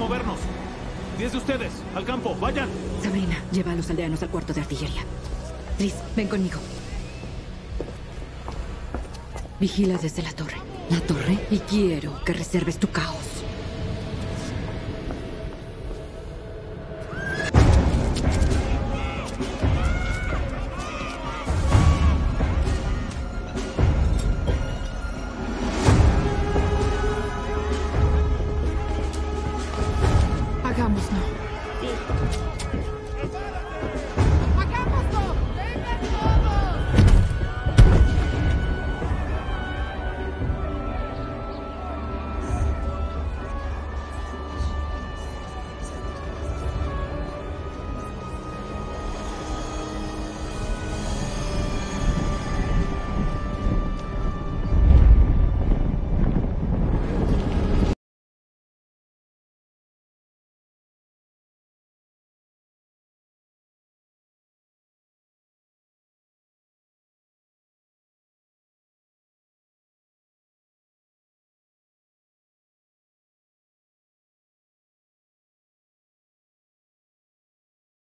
movernos. Diez de ustedes, al campo, vayan. Sabrina, lleva a los aldeanos al cuarto de artillería. Tris, ven conmigo. Vigila desde la torre. ¿La torre? Y quiero que reserves tu caos. vamos now. Sí.